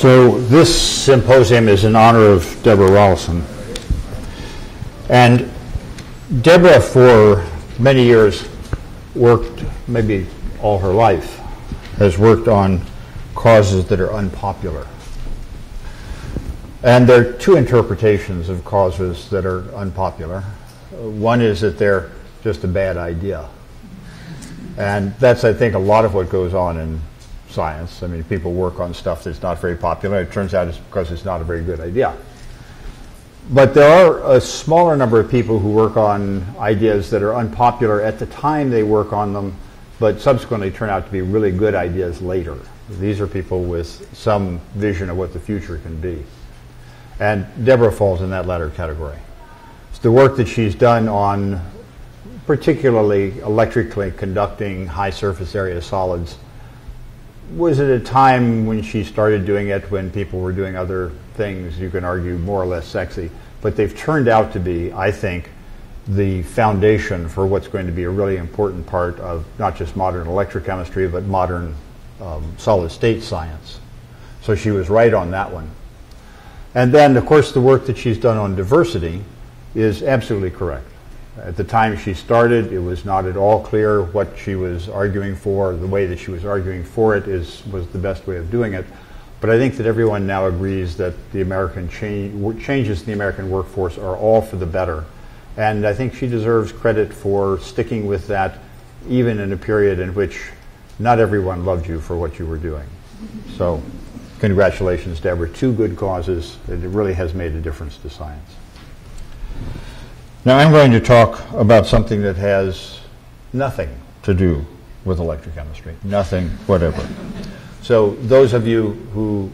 So this symposium is in honor of Deborah Rolison. And Deborah, for many years, worked, maybe all her life, has worked on causes that are unpopular. And there are two interpretations of causes that are unpopular. One is that they're just a bad idea. And that's, I think, a lot of what goes on in science. I mean, people work on stuff that's not very popular. It turns out it's because it's not a very good idea. But there are a smaller number of people who work on ideas that are unpopular at the time they work on them, but subsequently turn out to be really good ideas later. These are people with some vision of what the future can be. And Deborah falls in that latter category. It's the work that she's done on particularly electrically conducting high surface area solids was at a time when she started doing it when people were doing other things, you can argue more or less sexy, but they've turned out to be, I think, the foundation for what's going to be a really important part of not just modern electrochemistry, but modern um, solid state science. So she was right on that one. And then, of course, the work that she's done on diversity is absolutely correct. At the time she started, it was not at all clear what she was arguing for. The way that she was arguing for it is was the best way of doing it. But I think that everyone now agrees that the American cha- changes in the American workforce are all for the better. And I think she deserves credit for sticking with that, even in a period in which not everyone loved you for what you were doing. So, congratulations, Deborah. Two good causes. It really has made a difference to science. Now, I'm going to talk about something that has nothing to do with electrochemistry, nothing whatever. So, those of you who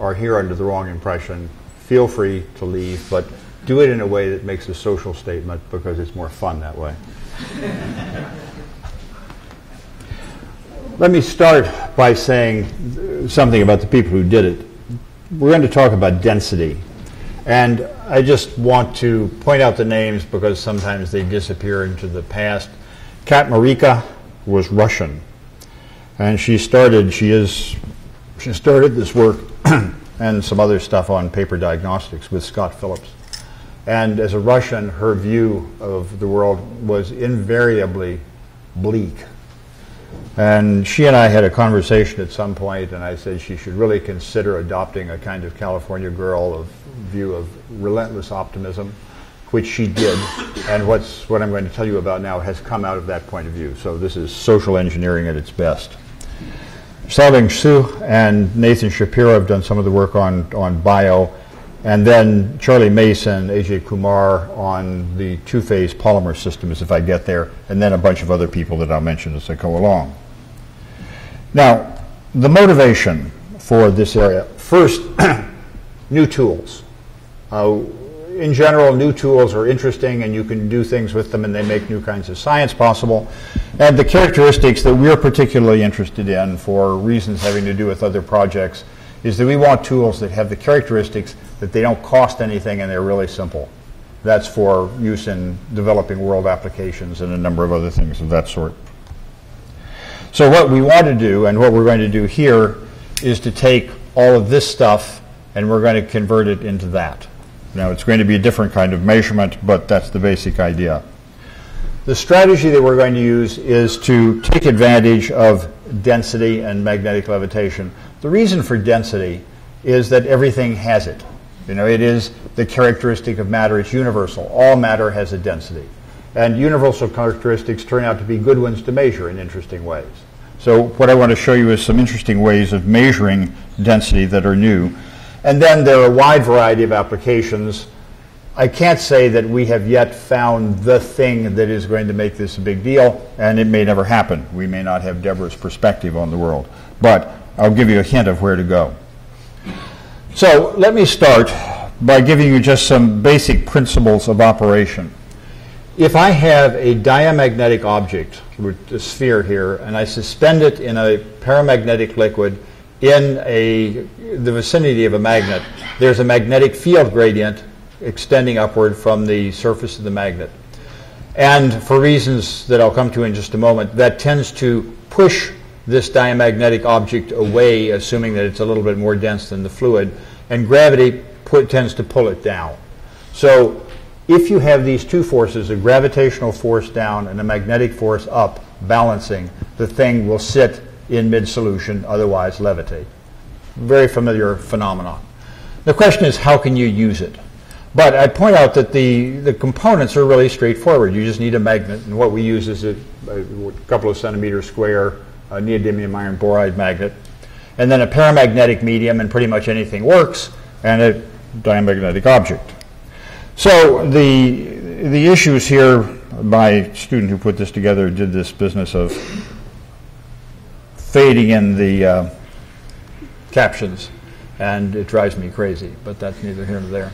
are here under the wrong impression, feel free to leave, but do it in a way that makes a social statement because it's more fun that way. Let me start by saying something about the people who did it. We're going to talk about density. And I just want to point out the names because sometimes they disappear into the past. Kat Mirica was Russian. And she started, she is, she started this work and some other stuff on paper diagnostics with Scott Phillips. And as a Russian, her view of the world was invariably bleak. And she and I had a conversation at some point, and I said she should really consider adopting a kind of California girl of view of relentless optimism, which she did. And what's what I'm going to tell you about now has come out of that point of view. So this is social engineering at its best. Xiaobing Xu and Nathan Shapiro have done some of the work on, on bio, and then Charlie Mason, Ajay Kumar on the two-phase polymer systems, if I get there, and then a bunch of other people that I'll mention as I go along. Now, the motivation for this area, first, new tools. Uh, in general, new tools are interesting and you can do things with them and they make new kinds of science possible. And the characteristics that we're particularly interested in for reasons having to do with other projects is that we want tools that have the characteristics that they don't cost anything and they're really simple. That's for use in developing world applications and a number of other things of that sort. So what we want to do and what we're going to do here is to take all of this stuff and we're going to convert it into that. Now it's going to be a different kind of measurement, but that's the basic idea. The strategy that we're going to use is to take advantage of density and magnetic levitation. The reason for density is that everything has it. You know, it is the characteristic of matter. It's universal. All matter has a density. And universal characteristics turn out to be good ones to measure in interesting ways. So what I want to show you is some interesting ways of measuring density that are new. And then there are a wide variety of applications. I can't say that we have yet found the thing that is going to make this a big deal, and it may never happen. We may not have Deborah's perspective on the world. But I'll give you a hint of where to go. So let me start by giving you just some basic principles of operation. if I have a diamagnetic object, a sphere here, and I suspend it in a paramagnetic liquid in a, the vicinity of a magnet, there's a magnetic field gradient extending upward from the surface of the magnet. And for reasons that I'll come to in just a moment, that tends to push this diamagnetic object away, assuming that it's a little bit more dense than the fluid, and gravity put, tends to pull it down. So if you have these two forces, a gravitational force down and a magnetic force up, balancing, the thing will sit in mid-solution, otherwise levitate. Very familiar phenomenon. The question is, how can you use it? But I point out that the, the components are really straightforward. You just need a magnet, and what we use is a, a couple of centimeters square a neodymium iron boride magnet, and then a paramagnetic medium, and pretty much anything works, and a diamagnetic object. So the, the issues here, my student who put this together did this business of fading in the uh, captions, and it drives me crazy, but that's neither here nor there.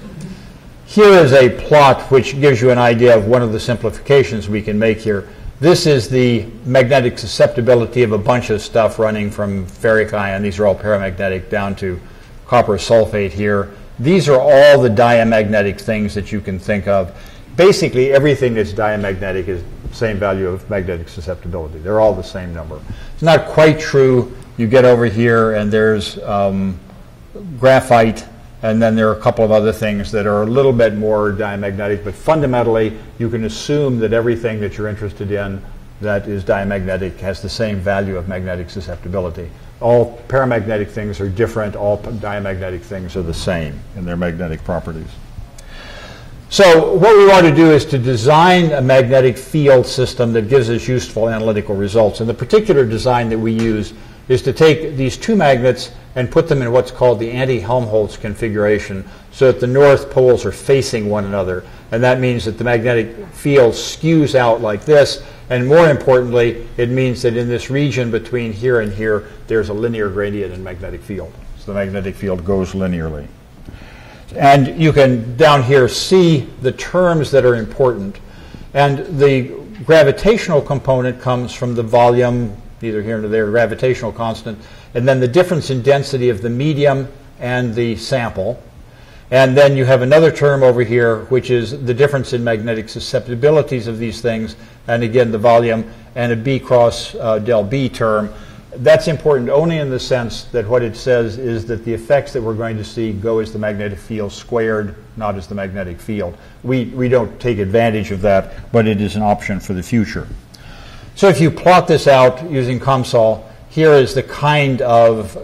Here is a plot which gives you an idea of one of the simplifications we can make here. This is the magnetic susceptibility of a bunch of stuff running from ferric ion, these are all paramagnetic, down to copper sulfate here. These are all the diamagnetic things that you can think of. Basically, everything that's diamagnetic is same value of magnetic susceptibility. They're all the same number. It's not quite true. You get over here, and there's um, graphite, and then there are a couple of other things that are a little bit more diamagnetic, but fundamentally, you can assume that everything that you're interested in that is diamagnetic has the same value of magnetic susceptibility all paramagnetic things are different, all diamagnetic things are the same in their magnetic properties. So what we want to do is to design a magnetic field system that gives us useful analytical results. And the particular design that we use is to take these two magnets and put them in what's called the anti-Helmholtz configuration so that the north poles are facing one another. And that means that the magnetic field skews out like this and more importantly, it means that in this region between here and here, there's a linear gradient in magnetic field. So the magnetic field goes linearly. And you can down here see the terms that are important. And the gravitational component comes from the volume, either here or there, gravitational constant, and then the difference in density of the medium and the sample. And then you have another term over here, which is the difference in magnetic susceptibilities of these things, and again, the volume, and a B cross uh, del B term. That's important only in the sense that what it says is that the effects that we're going to see go as the magnetic field squared, not as the magnetic field. We, we don't take advantage of that, but it is an option for the future. So if you plot this out using COMSOL, here is the kind of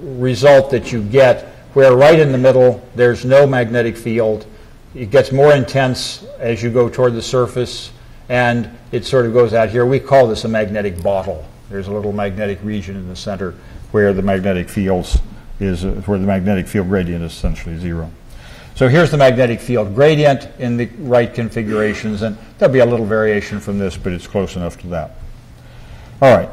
result that you get where right in the middle there's no magnetic field. It gets more intense as you go toward the surface, and it sort of goes out here. We call this a magnetic bottle. There's a little magnetic region in the center where the magnetic fields is uh, where the magnetic field gradient is essentially zero. So here's the magnetic field gradient in the right configurations, and there'll be a little variation from this, but it's close enough to that. All right.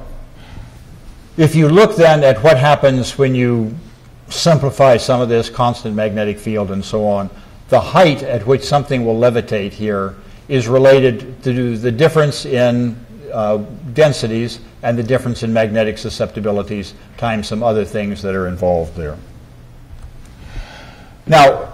If you look then at what happens when you simplify some of this constant magnetic field and so on, the height at which something will levitate here is related to the difference in uh, densities and the difference in magnetic susceptibilities times some other things that are involved there. Now,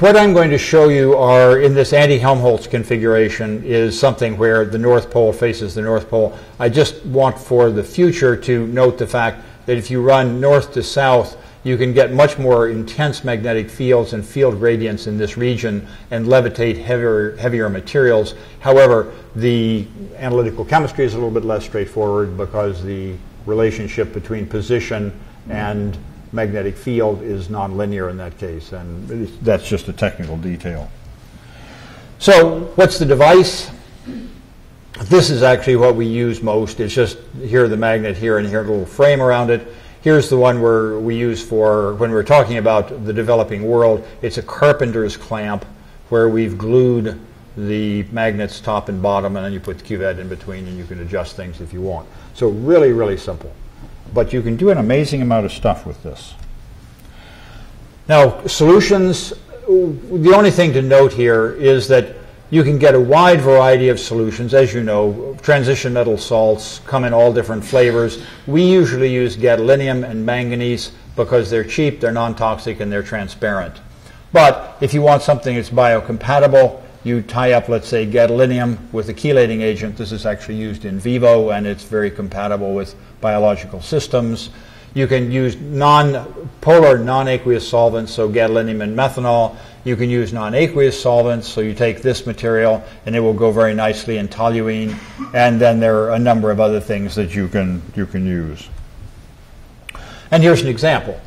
what I'm going to show you are in this anti-Helmholtz configuration is something where the North Pole faces the North Pole. I just want for the future to note the fact that if you run north to south, you can get much more intense magnetic fields and field gradients in this region and levitate heavier, heavier materials. However, the analytical chemistry is a little bit less straightforward because the relationship between position and magnetic field is nonlinear in that case, and that's just a technical detail. So, what's the device? This is actually what we use most. It's just here the magnet here and here a little frame around it. Here's the one where we use for when we're talking about the developing world. It's a carpenter's clamp where we've glued the magnets top and bottom, and then you put the cuvette in between, and you can adjust things if you want. So really, really simple. But you can do an amazing amount of stuff with this. Now, solutions, the only thing to note here is that you can get a wide variety of solutions. As you know, transition metal salts come in all different flavors. We usually use gadolinium and manganese because they're cheap, they're non-toxic, and they're transparent. But if you want something that's biocompatible, you tie up, let's say, gadolinium with a chelating agent. This is actually used in vivo, and it's very compatible with biological systems. You can use non-polar, non-aqueous solvents, so gadolinium and methanol. You can use non-aqueous solvents, so you take this material and it will go very nicely in toluene. And then there are a number of other things that you can, you can use. And here's an example.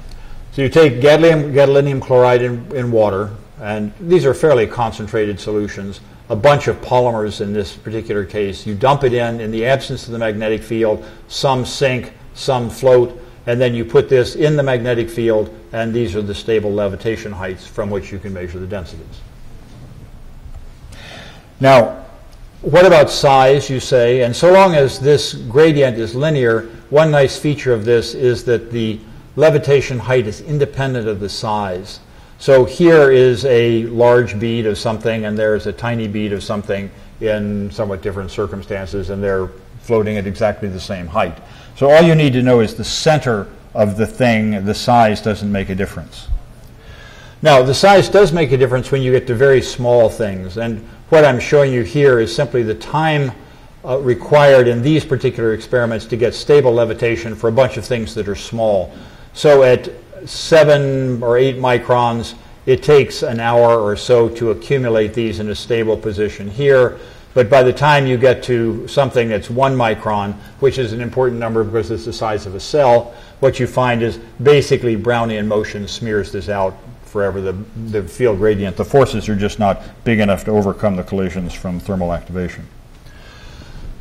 So you take gadolinium, gadolinium chloride in, in water, and these are fairly concentrated solutions, a bunch of polymers in this particular case. You dump it in, in the absence of the magnetic field, some sink, some float, and then you put this in the magnetic field, and these are the stable levitation heights from which you can measure the densities. Now, what about size, you say? And so long as this gradient is linear, one nice feature of this is that the levitation height is independent of the size. So here is a large bead of something, and there's a tiny bead of something in somewhat different circumstances, and they're floating at exactly the same height. So all you need to know is the center of the thing, the size doesn't make a difference. Now, the size does make a difference when you get to very small things. And what I'm showing you here is simply the time uh, required in these particular experiments to get stable levitation for a bunch of things that are small. So at 7 or 8 microns, it takes an hour or so to accumulate these in a stable position here. But by the time you get to something that's one micron, which is an important number because it's the size of a cell, what you find is basically Brownian motion smears this out forever. The, the field gradient, the forces are just not big enough to overcome the collisions from thermal activation.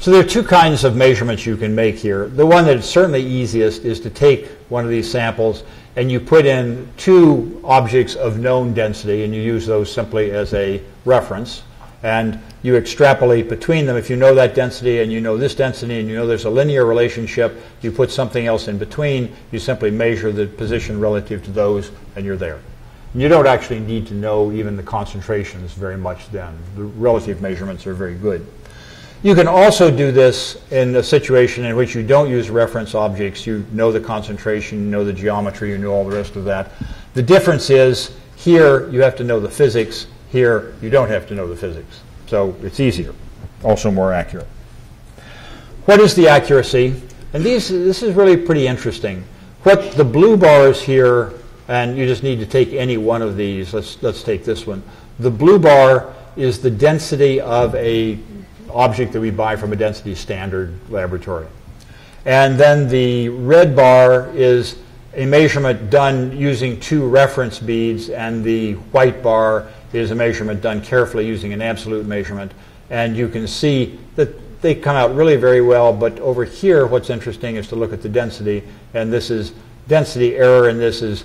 So there are two kinds of measurements you can make here. The one that's certainly easiest is to take one of these samples and you put in two objects of known density and you use those simply as a reference and you extrapolate between them. If you know that density and you know this density and you know there's a linear relationship, you put something else in between, you simply measure the position relative to those, and you're there. And you don't actually need to know even the concentrations very much then. The relative measurements are very good. You can also do this in a situation in which you don't use reference objects. You know the concentration, you know the geometry, you know all the rest of that. The difference is here you have to know the physics, here, you don't have to know the physics. So it's easier, also more accurate. What is the accuracy? And these, this is really pretty interesting. What the blue bars here, and you just need to take any one of these. Let's, let's take this one. The blue bar is the density of a object that we buy from a density standard laboratory. And then the red bar is a measurement done using two reference beads, and the white bar is a measurement done carefully using an absolute measurement. And you can see that they come out really very well, but over here what's interesting is to look at the density, and this is density error, and this is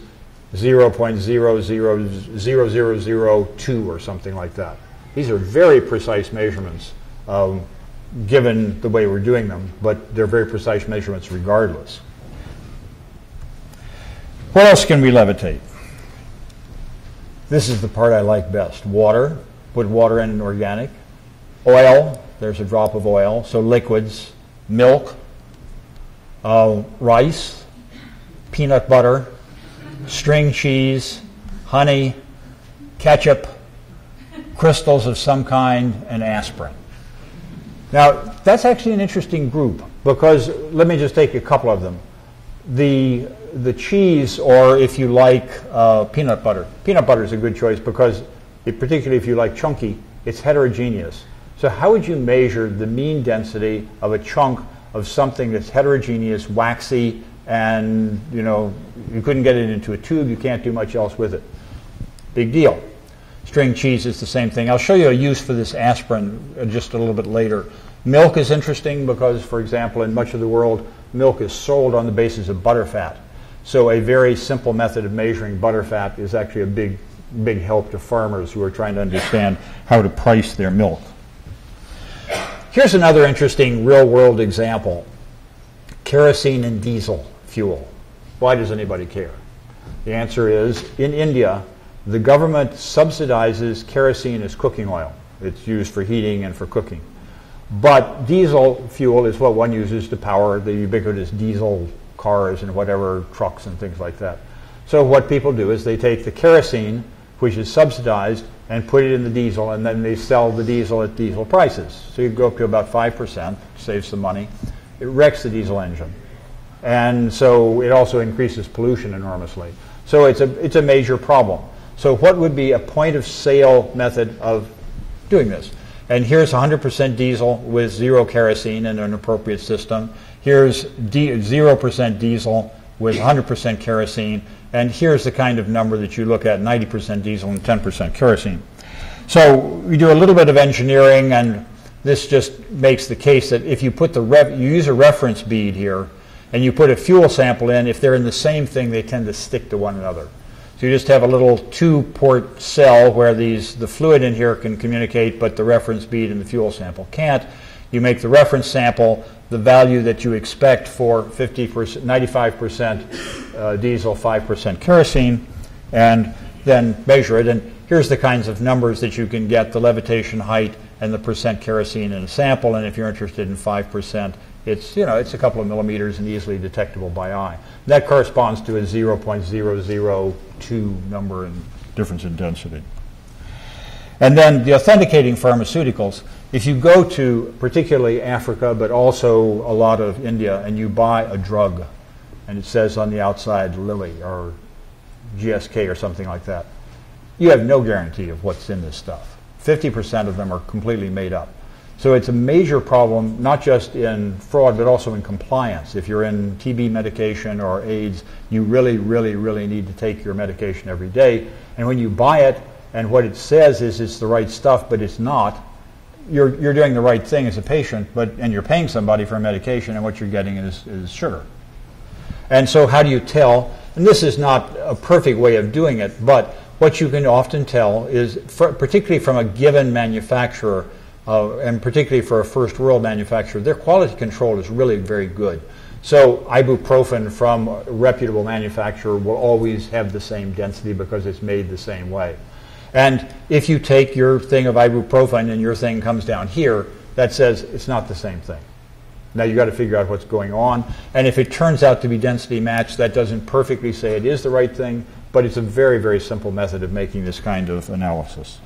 0.0000002 or something like that. These are very precise measurements um, given the way we're doing them, but they're very precise measurements regardless. What else can we levitate? This is the part I like best. Water, put water in an organic. Oil, there's a drop of oil. So liquids, milk, uh, rice, peanut butter, string cheese, honey, ketchup, crystals of some kind, and aspirin. Now, that's actually an interesting group because let me just take a couple of them. The the cheese, or if you like uh, peanut butter. Peanut butter is a good choice because, it, particularly if you like chunky, it's heterogeneous. So how would you measure the mean density of a chunk of something that's heterogeneous, waxy, and you know you couldn't get it into a tube, you can't do much else with it. Big deal. String cheese is the same thing. I'll show you a use for this aspirin uh, just a little bit later. Milk is interesting because, for example, in much of the world, milk is sold on the basis of butterfat. So a very simple method of measuring butterfat is actually a big, big help to farmers who are trying to understand how to price their milk. Here's another interesting real-world example. Kerosene and diesel fuel. Why does anybody care? The answer is, in India, the government subsidizes kerosene as cooking oil. It's used for heating and for cooking. But diesel fuel is what one uses to power the ubiquitous diesel cars and whatever trucks and things like that. So what people do is they take the kerosene, which is subsidized, and put it in the diesel, and then they sell the diesel at diesel prices. So you go up to about 5%, saves some money. It wrecks the diesel engine. And so it also increases pollution enormously. So it's a, it's a major problem. So what would be a point of sale method of doing this? And here's 100% diesel with zero kerosene in an appropriate system. Here's 0% diesel with 100% kerosene. And here's the kind of number that you look at 90% diesel and 10% kerosene. So we do a little bit of engineering, and this just makes the case that if you put the you use a reference bead here, and you put a fuel sample in, if they're in the same thing, they tend to stick to one another. So you just have a little two-port cell where these the fluid in here can communicate, but the reference bead and the fuel sample can't. You make the reference sample the value that you expect for 50%, 95% uh, diesel, 5% kerosene, and then measure it. And here's the kinds of numbers that you can get, the levitation height and the percent kerosene in a sample. And if you're interested in 5%, it's, you know, it's a couple of millimeters and easily detectable by eye. That corresponds to a 0.002 number in difference in density. And then the authenticating pharmaceuticals. If you go to particularly Africa, but also a lot of India, and you buy a drug, and it says on the outside Lilly or GSK or something like that, you have no guarantee of what's in this stuff. 50% of them are completely made up. So it's a major problem, not just in fraud, but also in compliance. If you're in TB medication or AIDS, you really, really, really need to take your medication every day. And when you buy it, and what it says is it's the right stuff, but it's not, you're, you're doing the right thing as a patient, but, and you're paying somebody for a medication, and what you're getting is, is sugar. And so, how do you tell? And this is not a perfect way of doing it, but what you can often tell is, for, particularly from a given manufacturer, uh, and particularly for a first world manufacturer, their quality control is really very good. So ibuprofen from a reputable manufacturer will always have the same density because it's made the same way. And if you take your thing of ibuprofen and your thing comes down here, that says it's not the same thing. Now you've got to figure out what's going on. And if it turns out to be density matched, that doesn't perfectly say it is the right thing, but it's a very, very simple method of making this kind of analysis.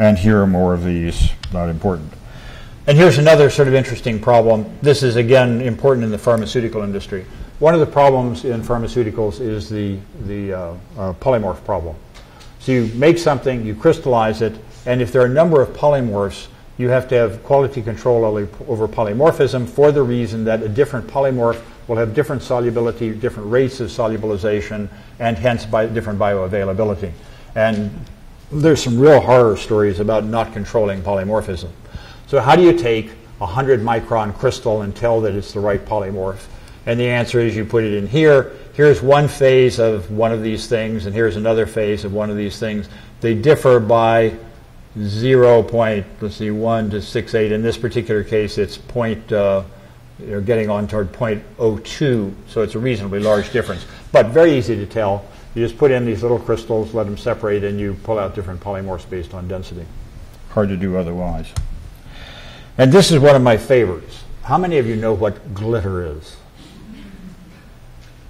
And here are more of these, not important. And here's another sort of interesting problem. This is, again, important in the pharmaceutical industry. One of the problems in pharmaceuticals is the, the uh, uh, polymorph problem. You make something, you crystallize it, and if there are a number of polymorphs, you have to have quality control over polymorphism for the reason that a different polymorph will have different solubility, different rates of solubilization, and hence by different bioavailability. And there's some real horror stories about not controlling polymorphism. So how do you take a 100 micron crystal and tell that it's the right polymorph? And the answer is you put it in here. Here's one phase of one of these things, and here's another phase of one of these things. They differ by 0. Point, let's see, 1 to 6.8. In this particular case, it's point, uh, you're getting on toward 0.02, so it's a reasonably large difference. But very easy to tell. You just put in these little crystals, let them separate, and you pull out different polymorphs based on density. Hard to do otherwise. And this is one of my favorites. How many of you know what glitter is?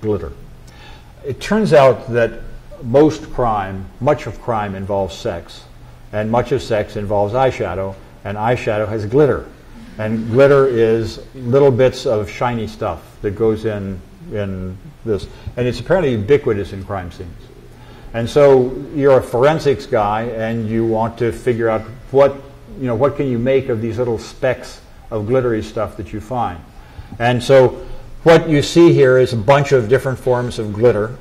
Glitter. It turns out that most crime, much of crime involves sex, and much of sex involves eyeshadow, and eyeshadow has glitter. And glitter is little bits of shiny stuff that goes in in this, and it's apparently ubiquitous in crime scenes. And so you're a forensics guy, and you want to figure out what you know what can you make of these little specks of glittery stuff that you find. And so what you see here is a bunch of different forms of glitter,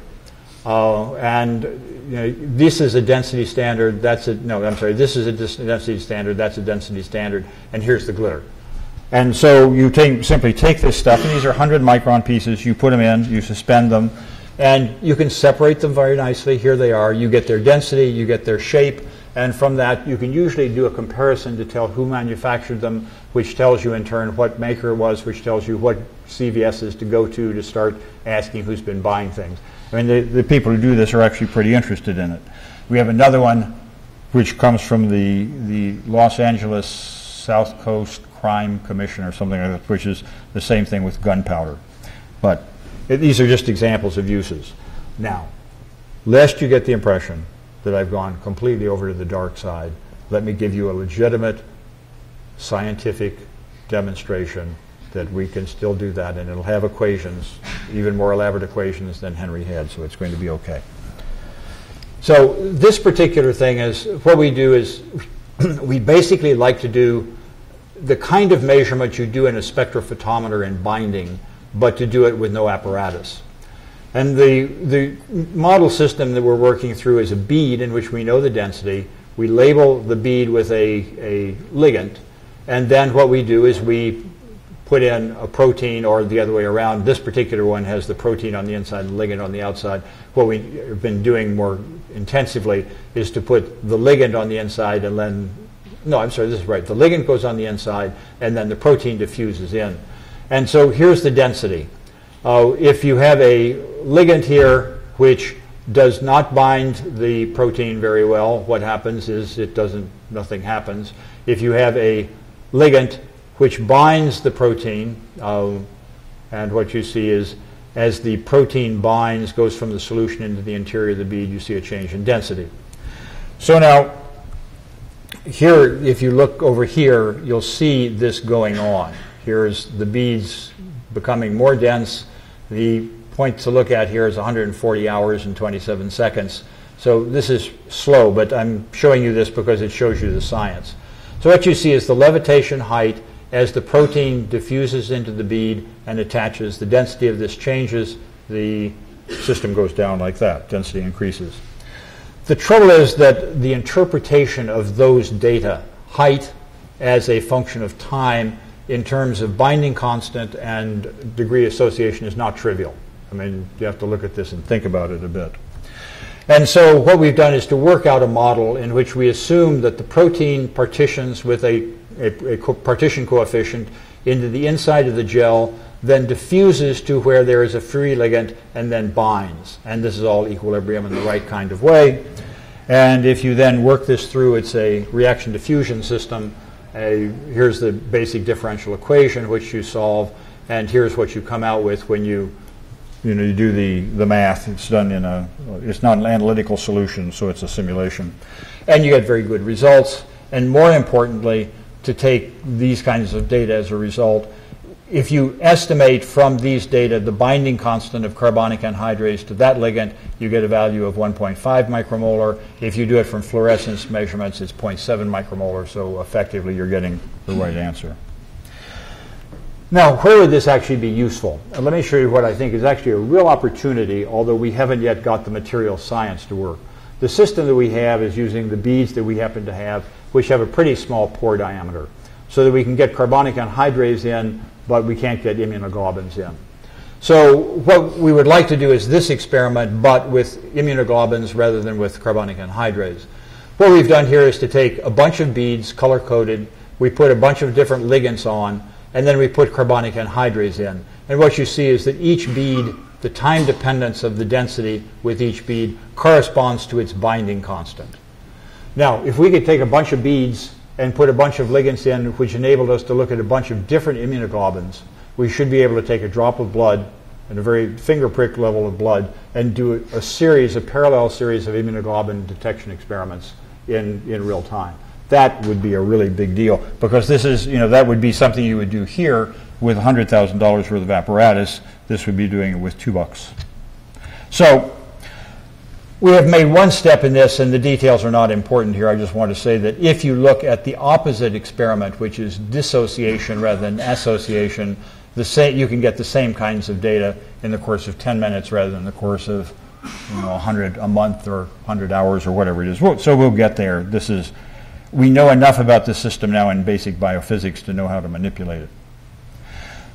uh, and you know, this is a density standard. That's a no. I'm sorry. This is a density standard. That's a density standard. And here's the glitter. And so you take, simply take this stuff, and these are 100 micron pieces. You put them in, you suspend them, and you can separate them very nicely. Here they are. You get their density, you get their shape, and from that you can usually do a comparison to tell who manufactured them, which tells you in turn what maker it was, which tells you what CVSs to go to to start asking who's been buying things. I mean, the, the people who do this are actually pretty interested in it. We have another one which comes from the, the Los Angeles South Coast Crime Commission or something like that, which is the same thing with gunpowder. But it, these are just examples of uses. Now, lest you get the impression that I've gone completely over to the dark side, let me give you a legitimate scientific demonstration that we can still do that, and it'll have equations, even more elaborate equations than Henry had, so it's going to be okay. So this particular thing is, what we do is, we basically like to do the kind of measurement you do in a spectrophotometer in binding, but to do it with no apparatus. And the, the model system that we're working through is a bead in which we know the density. We label the bead with a, a ligand, and then what we do is we put in a protein or the other way around. This particular one has the protein on the inside and the ligand on the outside. What we've been doing more intensively is to put the ligand on the inside and then, no, I'm sorry, this is right. The ligand goes on the inside and then the protein diffuses in. And so here's the density. Uh, if you have a ligand here which does not bind the protein very well, what happens is it doesn't, nothing happens. If you have a ligand which binds the protein. Uh, and what you see is as the protein binds, goes from the solution into the interior of the bead, you see a change in density. So now, here, if you look over here, you'll see this going on. Here's the beads becoming more dense. The point to look at here is 140 hours and 27 seconds. So this is slow, but I'm showing you this because it shows you the science. So what you see is the levitation height as the protein diffuses into the bead and attaches, the density of this changes, the system goes down like that, density increases. The trouble is that the interpretation of those data, height as a function of time in terms of binding constant and degree association is not trivial. I mean, you have to look at this and think about it a bit. And so what we've done is to work out a model in which we assume that the protein partitions with a a, a co partition coefficient into the inside of the gel, then diffuses to where there is a free ligand and then binds. And this is all equilibrium in the right kind of way. And if you then work this through, it's a reaction diffusion system. A, here's the basic differential equation which you solve, and here's what you come out with when you you know you do the, the math. It's done in a it's not an analytical solution, so it's a simulation. And you get very good results. And more importantly, to take these kinds of data as a result. If you estimate from these data the binding constant of carbonic anhydrase to that ligand, you get a value of 1.5 micromolar. If you do it from fluorescence measurements, it's 0.7 micromolar, so effectively you're getting the right answer. Now, where would this actually be useful? And let me show you what I think is actually a real opportunity, although we haven't yet got the material science to work. The system that we have is using the beads that we happen to have which have a pretty small pore diameter, so that we can get carbonic anhydrase in, but we can't get immunoglobulins in. So what we would like to do is this experiment, but with immunoglobulins rather than with carbonic anhydrase. What we've done here is to take a bunch of beads, color-coded, we put a bunch of different ligands on, and then we put carbonic anhydrase in. And what you see is that each bead, the time dependence of the density with each bead corresponds to its binding constant. Now, if we could take a bunch of beads and put a bunch of ligands in, which enabled us to look at a bunch of different immunoglobulins, we should be able to take a drop of blood and a very finger prick level of blood and do a series, a parallel series of immunoglobulin detection experiments in, in real time. That would be a really big deal because this is, you know, that would be something you would do here with $100,000 worth of apparatus. This would be doing it with two bucks. So we have made one step in this, and the details are not important here. I just want to say that if you look at the opposite experiment, which is dissociation rather than association, you can get the same kinds of data in the course of 10 minutes rather than the course of you know, 100 a month or 100 hours or whatever it is. So we'll get there. This is, we know enough about this system now in basic biophysics to know how to manipulate it.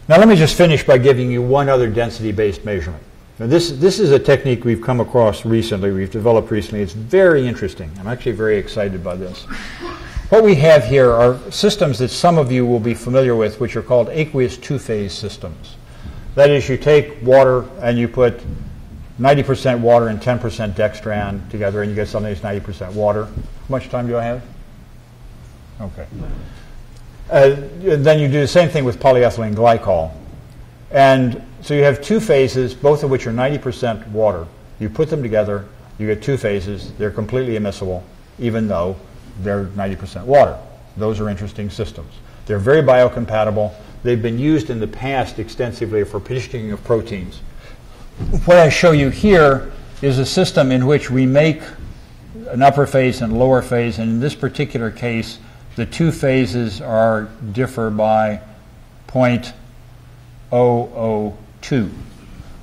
Now let me just finish by giving you one other density-based measurement. Now this, this is a technique we've come across recently, we've developed recently. It's very interesting. I'm actually very excited by this. What we have here are systems that some of you will be familiar with, which are called aqueous two-phase systems. That is, you take water and you put 90% water and 10% dextran together, and you get something that's 90% water. How much time do I have? Okay. Uh, then you do the same thing with polyethylene glycol. And so you have two phases, both of which are 90% water. You put them together, you get two phases. They're completely immiscible, even though they're 90% water. Those are interesting systems. They're very biocompatible. They've been used in the past extensively for partitioning of proteins. What I show you here is a system in which we make an upper phase and lower phase, and in this particular case, the two phases are differ by 0.002.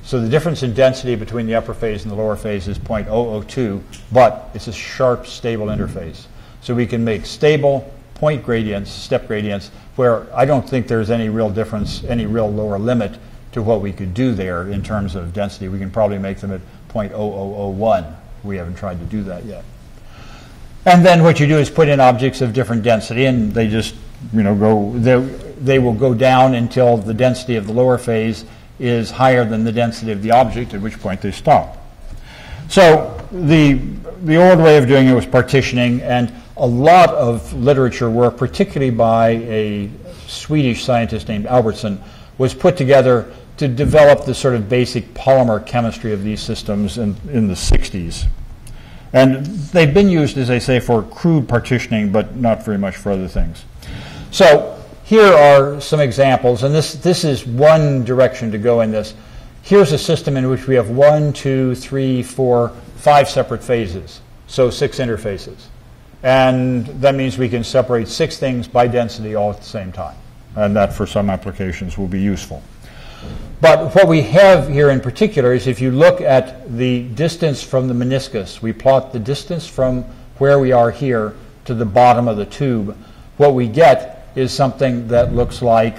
So the difference in density between the upper phase and the lower phase is 0.002, but it's a sharp, stable interface. So we can make stable point gradients, step gradients, where I don't think there's any real difference, any real lower limit to what we could do there in terms of density. We can probably make them at 0.0001. We haven't tried to do that yet. And then what you do is put in objects of different density, and they just, you know, go, they, they will go down until the density of the lower phase is higher than the density of the object, at which point they stop. So the, the old way of doing it was partitioning, and a lot of literature work, particularly by a Swedish scientist named Albertsson, was put together to develop the sort of basic polymer chemistry of these systems in, in the 60s. And they've been used, as I say, for crude partitioning, but not very much for other things. So here are some examples, and this, this is one direction to go in this. Here's a system in which we have one, two, three, four, five separate phases, so six interfaces. And that means we can separate six things by density all at the same time. And that, for some applications, will be useful. But what we have here in particular is if you look at the distance from the meniscus, we plot the distance from where we are here to the bottom of the tube. What we get is something that looks like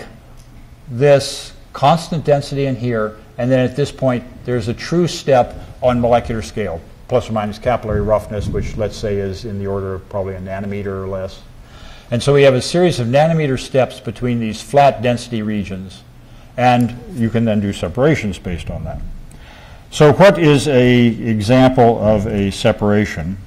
this constant density in here, and then at this point, there's a true step on molecular scale, plus or minus capillary roughness, which let's say is in the order of probably a nanometer or less. And so we have a series of nanometer steps between these flat density regions and you can then do separations based on that. So what is a example of a separation?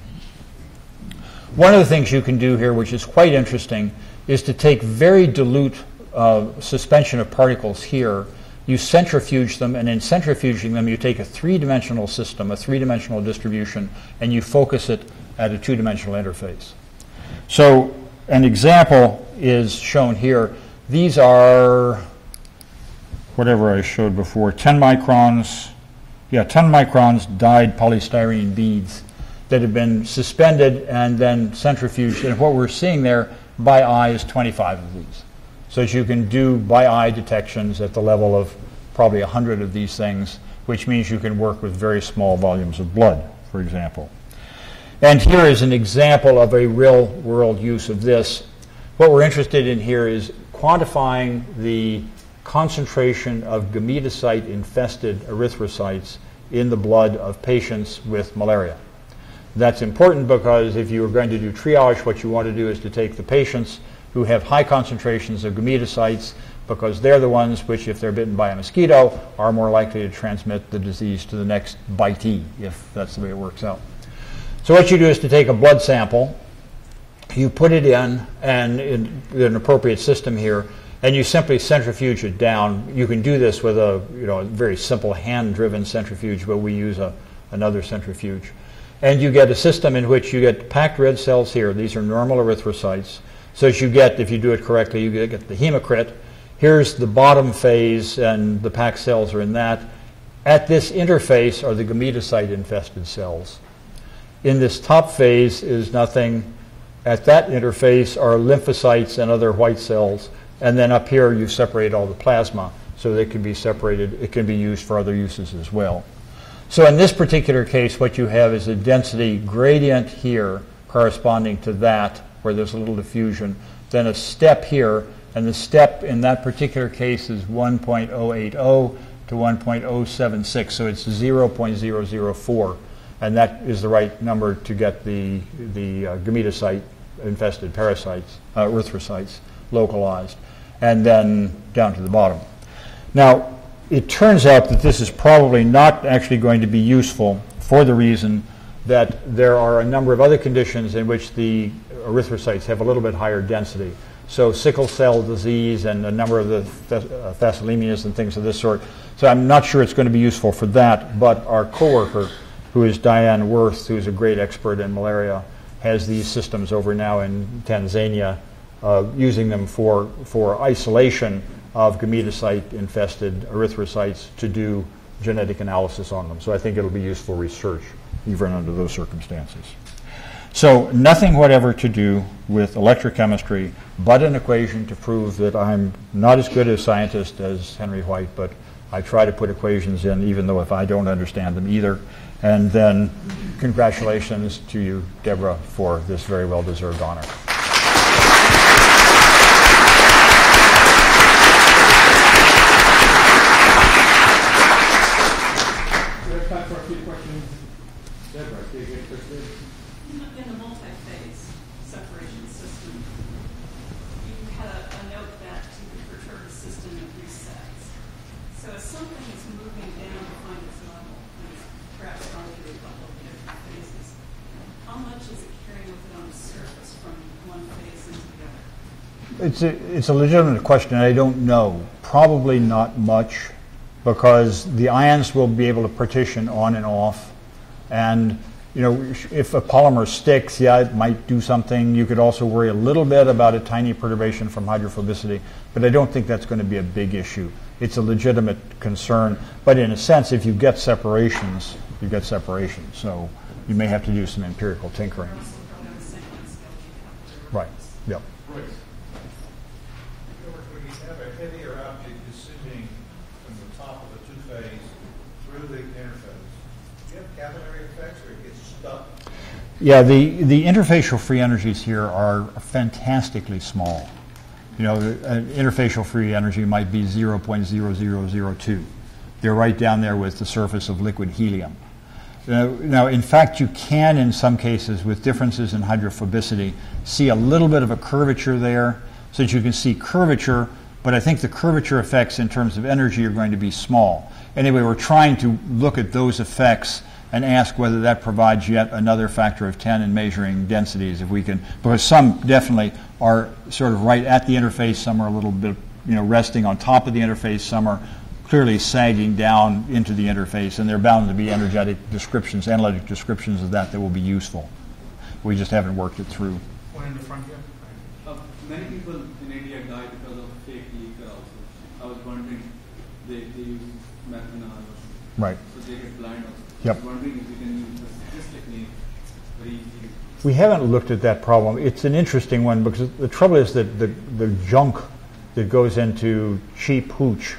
One of the things you can do here, which is quite interesting, is to take very dilute uh, suspension of particles here, you centrifuge them, and in centrifuging them, you take a three-dimensional system, a three-dimensional distribution, and you focus it at a two-dimensional interface. So an example is shown here. These are whatever I showed before, 10 microns, yeah, 10 microns dyed polystyrene beads that have been suspended and then centrifuged. And what we're seeing there by eye is 25 of these. So that you can do by eye detections at the level of probably 100 of these things, which means you can work with very small volumes of blood, for example. And here is an example of a real world use of this. What we're interested in here is quantifying the concentration of gametocyte infested erythrocytes in the blood of patients with malaria. That's important because if you are going to do triage, what you want to do is to take the patients who have high concentrations of gametocytes because they're the ones which, if they're bitten by a mosquito, are more likely to transmit the disease to the next bitee, if that's the way it works out. So what you do is to take a blood sample, you put it in, and in an appropriate system here, and you simply centrifuge it down. You can do this with a you know very simple hand-driven centrifuge, but we use a, another centrifuge. And you get a system in which you get packed red cells here. These are normal erythrocytes. So as you get, if you do it correctly, you get the hemocrit. Here's the bottom phase, and the packed cells are in that. At this interface are the gametocyte-infested cells. In this top phase is nothing. At that interface are lymphocytes and other white cells. And then up here, you separate all the plasma so it can be separated. It can be used for other uses as well. So in this particular case, what you have is a density gradient here corresponding to that, where there's a little diffusion, then a step here, and the step in that particular case is 1.080 to 1.076, so it's 0.004, and that is the right number to get the, the uh, gametocyte-infested parasites, uh, erythrocytes, localized and then down to the bottom. Now, it turns out that this is probably not actually going to be useful for the reason that there are a number of other conditions in which the erythrocytes have a little bit higher density. So sickle cell disease and a number of the th- uh, and things of this sort. So I'm not sure it's going to be useful for that, but our coworker, who is Dyann Wirth, who is a great expert in malaria, has these systems over now in Tanzania, uh, using them for, for isolation of gametocyte infested erythrocytes to do genetic analysis on them. So I think it'll be useful research even under those circumstances. So nothing whatever to do with electrochemistry, but an equation to prove that I'm not as good a scientist as Henry White, but I try to put equations in even though if I don't understand them either. And then congratulations to you, Deborah, for this very well-deserved honor. It's a, it's a legitimate question. I don't know. Probably not much because the ions will be able to partition on and off. And, you know, if a polymer sticks, yeah, it might do something. You could also worry a little bit about a tiny perturbation from hydrophobicity, but I don't think that's going to be a big issue. It's a legitimate concern. But in a sense, if you get separations, you get separations. So you may have to do some empirical tinkering. Right. Yep. Yeah, the, the interfacial free energies here are fantastically small. You know, uh, interfacial free energy might be 0.0002. They're right down there with the surface of liquid helium. Uh, now, in fact, you can, in some cases, with differences in hydrophobicity, see a little bit of a curvature there, so that you can see curvature, but I think the curvature effects in terms of energy are going to be small. Anyway, we're trying to look at those effects and ask whether that provides yet another factor of 10 in measuring densities. If we can because some definitely are sort of right at the interface some are a little bit you know resting on top of the interface some are clearly sagging down into the interface and there are bound to be energetic descriptions analytic descriptions of that that will be useful. We just haven't worked it through. One in the front here? Uh, many people in India die because of fake ether also I was wondering they, they use methanol. Right so they get blind also Yep. We haven't looked at that problem. It's an interesting one because the trouble is that the, the junk that goes into cheap hooch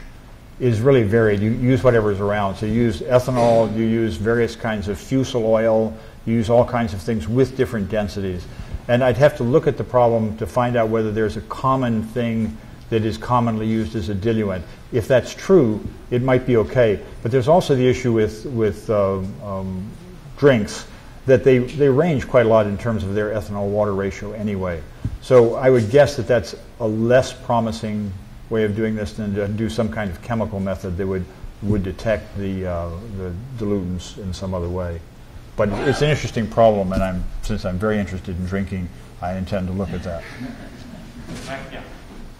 is really varied. You use whatever's around. So you use ethanol, you use various kinds of fusel oil, you use all kinds of things with different densities. And I'd have to look at the problem to find out whether there's a common thing that is commonly used as a diluent. If that's true, it might be okay. But there's also the issue with, with uh, um, drinks that they, they range quite a lot in terms of their ethanol water ratio anyway. So I would guess that that's a less promising way of doing this than to do some kind of chemical method that would, would detect the, uh, the dilutants in some other way. But it's an interesting problem, and I'm, since I'm very interested in drinking, I intend to look at that.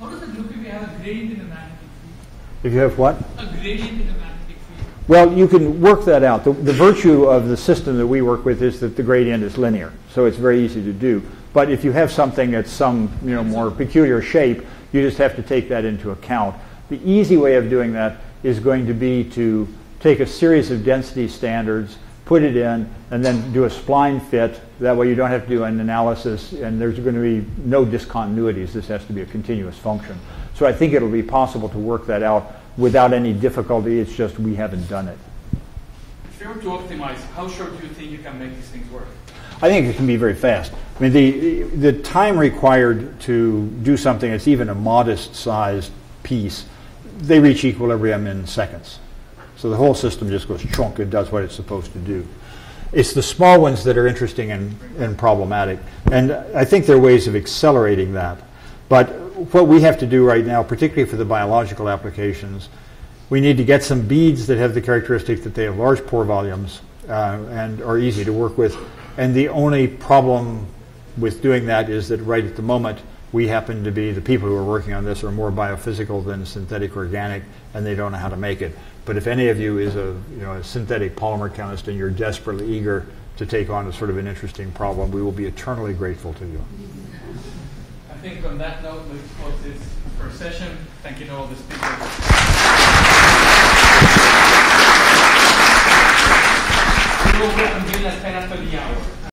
Yeah. How does it look if you have a gradient in the magnetic field? If you have what? A gradient in the magnetic field. Well, you can work that out. The, the virtue of the system that we work with is that the gradient is linear, so it's very easy to do. But if you have something that's some you know more peculiar shape, you just have to take that into account. The easy way of doing that is going to be to take a series of density standards put it in, and then do a spline fit. That way you don't have to do an analysis, and there's going to be no discontinuities. This has to be a continuous function. So I think it'll be possible to work that out without any difficulty. It's just we haven't done it. If you were to optimize, how short do you think you can make these things work? I think it can be very fast. I mean, the, the time required to do something that's even a modest sized piece, they reach equilibrium in seconds. So the whole system just goes chunk and does what it's supposed to do. It's the small ones that are interesting and, and problematic. And I think there are ways of accelerating that. But what we have to do right now, particularly for the biological applications, we need to get some beads that have the characteristic that they have large pore volumes uh, and are easy to work with. And the only problem with doing that is that right at the moment, we happen to be the people who are working on this are more biophysical than synthetic organic, and they don't know how to make it. But if any of you is a you know a synthetic polymer chemist and you're desperately eager to take on a sort of an interesting problem, we will be eternally grateful to you. I think on that note, we close this first session. Thank you to all the speakers. We will reconvene at 10 after the hour.